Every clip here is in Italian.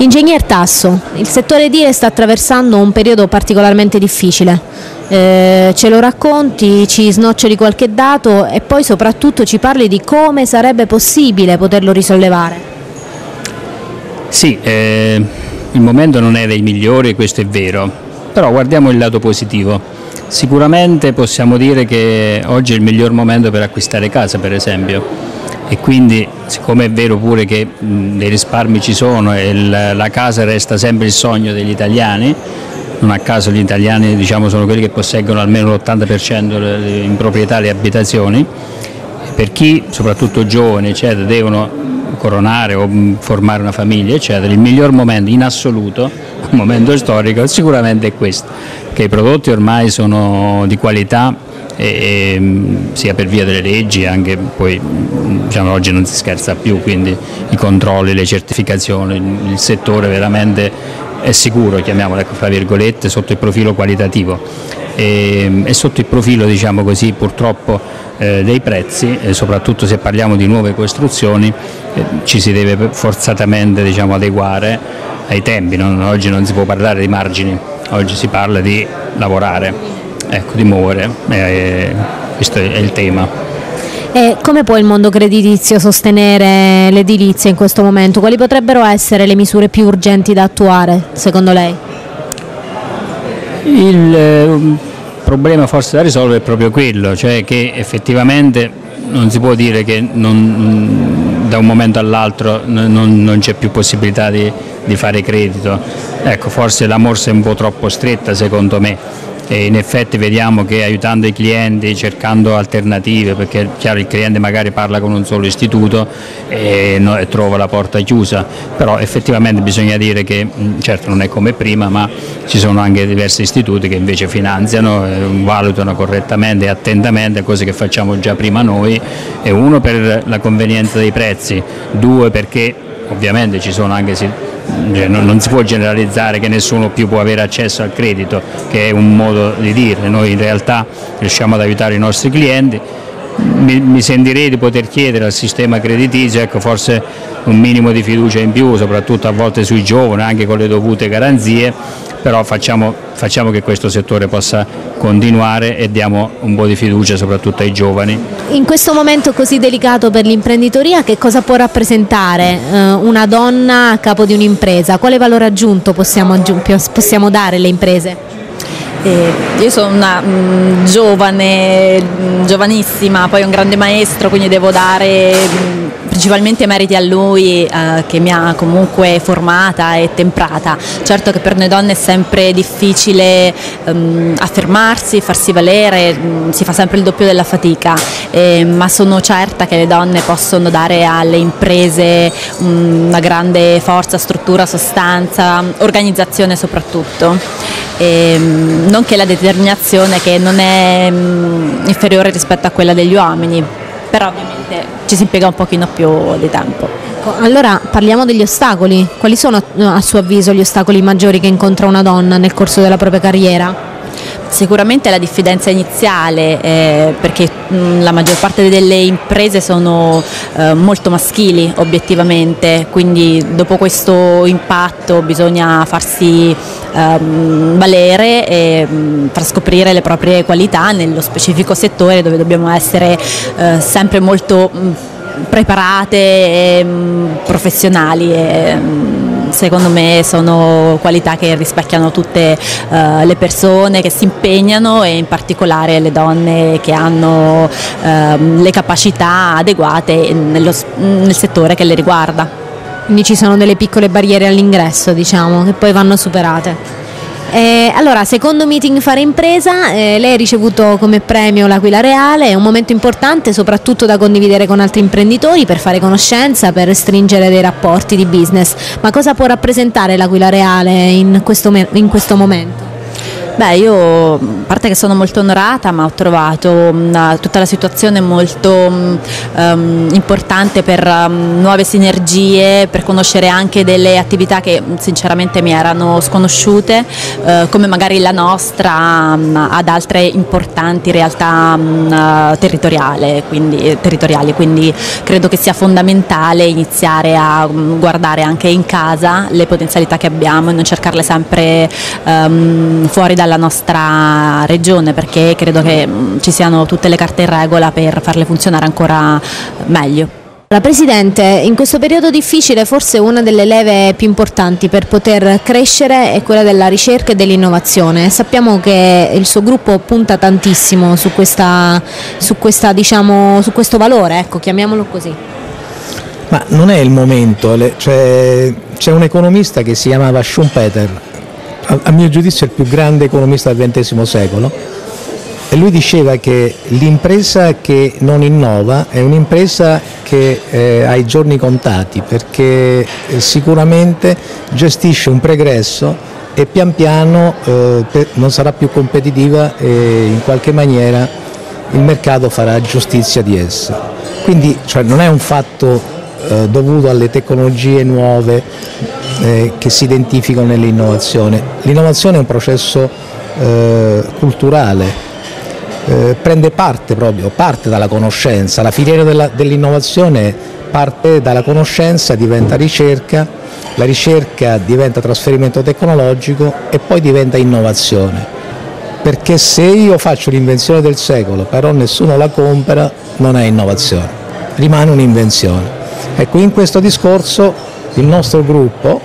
Ingegner Tasso, il settore edile sta attraversando un periodo particolarmente difficile. Eh, ce lo racconti, ci snoccioli qualche dato e poi soprattutto ci parli di come sarebbe possibile poterlo risollevare. Sì, eh, il momento non è dei migliori, questo è vero, però guardiamo il lato positivo. Sicuramente possiamo dire che oggi è il miglior momento per acquistare casa, per esempio e quindi siccome è vero pure che mh, dei risparmi ci sono e il, la casa resta sempre il sogno degli italiani, non a caso gli italiani diciamo, sono quelli che posseggono almeno l'80% in proprietà le abitazioni, per chi soprattutto giovani eccetera, devono coronare o formare una famiglia eccetera, il miglior momento in assoluto, un momento storico sicuramente è questo, che i prodotti ormai sono di qualità e, e, sia per via delle leggi, anche poi diciamo, oggi non si scherza più, quindi i controlli, le certificazioni, il settore veramente è sicuro, chiamiamolo fra virgolette, sotto il profilo qualitativo. E, e sotto il profilo diciamo così, purtroppo eh, dei prezzi, eh, soprattutto se parliamo di nuove costruzioni, eh, ci si deve forzatamente diciamo, adeguare ai tempi, non, oggi non si può parlare di margini, oggi si parla di lavorare ecco, di muovere, eh, questo è il tema. E come può il mondo creditizio sostenere l'edilizia in questo momento? Quali potrebbero essere le misure più urgenti da attuare secondo lei? Il eh, problema forse da risolvere è proprio quello, cioè che effettivamente non si può dire che non, da un momento all'altro non, non c'è più possibilità di, di fare credito. Ecco, forse la morsa è un po' troppo stretta secondo me e in effetti vediamo che aiutando i clienti, cercando alternative, perché chiaro il cliente magari parla con un solo istituto e, no, e trova la porta chiusa, però effettivamente bisogna dire che certo non è come prima, ma ci sono anche diversi istituti che invece finanziano, eh, valutano correttamente e attentamente cose che facciamo già prima noi, e uno per la convenienza dei prezzi, due perché ovviamente ci sono anche non, non, si può generalizzare che nessuno più può avere accesso al credito, che è un modo di dire, noi in realtà riusciamo ad aiutare i nostri clienti, mi, mi sentirei di poter chiedere al sistema creditizio ecco, forse un minimo di fiducia in più, soprattutto a volte sui giovani, anche con le dovute garanzie, però facciamo, facciamo, che questo settore possa continuare e diamo un po' di fiducia soprattutto ai giovani. In questo momento così delicato per l'imprenditoria che cosa può rappresentare eh, una donna a capo di un'impresa? Quale valore aggiunto possiamo, possiamo dare alle imprese? Eh, io sono una mh, mm, giovane, mh, giovanissima, poi un grande maestro, quindi devo dare mh, principalmente meriti a lui eh, che mi ha comunque formata e temprata. Certo che per noi donne è sempre difficile affermarsi, farsi valere, si fa sempre il doppio della fatica, eh, ma sono certa che le donne possono dare alle imprese una grande forza, struttura, sostanza, organizzazione soprattutto. E, nonché la determinazione che non è inferiore rispetto a quella degli uomini, però ovviamente ci si impiega un pochino più di tempo. Ecco, allora parliamo degli ostacoli, quali sono a suo avviso gli ostacoli maggiori che incontra una donna nel corso della propria carriera? Sicuramente la diffidenza iniziale eh, perché mh, la maggior parte delle imprese sono eh, molto maschili obiettivamente, quindi dopo questo impatto bisogna farsi ehm, valere e mh, far scoprire le proprie qualità nello specifico settore dove dobbiamo essere eh, sempre molto mh, preparate e professionali. E, secondo me sono qualità che rispecchiano tutte uh, le persone che si impegnano e in particolare le donne che hanno uh, le capacità adeguate nello, nel settore che le riguarda. Quindi ci sono delle piccole barriere all'ingresso diciamo, che poi vanno superate. Eh, allora, secondo meeting Fare Impresa, eh, lei ha ricevuto come premio l'Aquila Reale, è un momento importante soprattutto da condividere con altri imprenditori per fare conoscenza, per stringere dei rapporti di business. Ma cosa può rappresentare l'Aquila Reale in questo, in questo momento? Beh, io a parte che sono molto onorata, ma ho trovato una, tutta la situazione molto um, importante per um, nuove sinergie, per conoscere anche delle attività che sinceramente mi erano sconosciute, uh, come magari la nostra um, ad altre importanti realtà uh, territoriali, quindi, territoriali, quindi credo che sia fondamentale iniziare a guardare anche in casa le potenzialità che abbiamo e non cercarle sempre fuori dalla nostra regione perché credo che mm, ci siano tutte le carte in regola per farle funzionare ancora meglio. La Presidente, in questo periodo difficile forse una delle leve più importanti per poter crescere è quella della ricerca e dell'innovazione. Sappiamo che il suo gruppo punta tantissimo su, questa, su, questa, diciamo, su questo valore, ecco, chiamiamolo così. Ma non è il momento, c'è, un economista che si chiamava Schumpeter, a, mio giudizio il più grande economista del XX secolo, e lui diceva che l'impresa che non innova è un'impresa che eh, ha i giorni contati perché eh, sicuramente gestisce un pregresso e pian piano eh, non sarà più competitiva e in qualche maniera il mercato farà giustizia di essa. Quindi cioè, non è un fatto eh, dovuto alle tecnologie nuove eh, che si identificano nell'innovazione. L'innovazione è un processo eh, culturale, eh, prende parte proprio, parte dalla conoscenza, la filiera dell'innovazione parte dalla conoscenza, diventa ricerca, la ricerca diventa trasferimento tecnologico e poi diventa innovazione. Perché se io faccio l'invenzione del secolo però nessuno la compra non è innovazione, rimane un'invenzione. Ecco, in questo discorso il nostro gruppo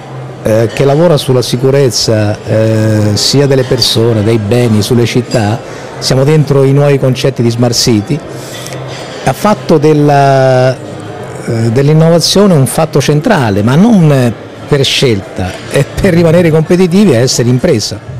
eh, che lavora sulla sicurezza eh, sia delle persone, dei beni, sulle città, siamo dentro i nuovi concetti di Smart City, ha fatto eh, dell'innovazione un fatto centrale, ma non per scelta, è per rimanere competitivi e essere impresa.